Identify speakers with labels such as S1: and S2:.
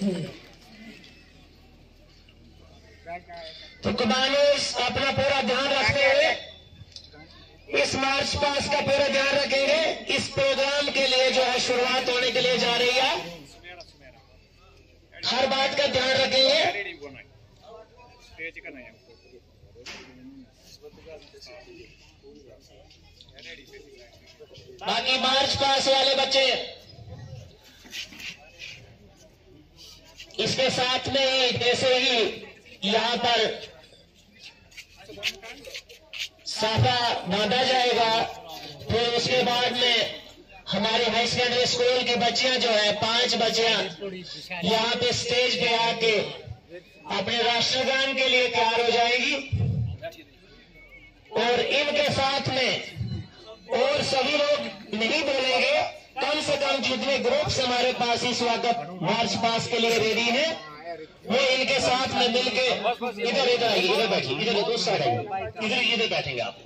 S1: तो कमांडर्स अपना पूरा ध्यान रखते हुए इस मार्च पास का पूरा ध्यान रखेंगे। इस प्रोग्राम के लिए जो है शुरुआत होने के लिए जा रही है। हर बात का ध्यान रखेंगे। बाकी मार्च पास वाले बच्चे इसके साथ में ही जैसे ही यहाँ पर साफा बांधा जाएगा, फिर उसके बाद में हमारे हाई सेकेंडरी स्कूल की बच्चियाँ जो है, पाँच बच्चियाँ यहाँ पे स्टेज पे आके अपने राष्ट्रगान के लिए तैयार हो जाएगी। और इनके साथ में और सभी लोग नहीं बोलेंगे। कम जितने ग्रुप्स हमारे पास इस वक्त मार्च पास के लिए रेडी है, वो इनके साथ में मिलके इधर इधर आइए, इधर बैठिए इधर आइए इधर इधर बैठेंगे आप।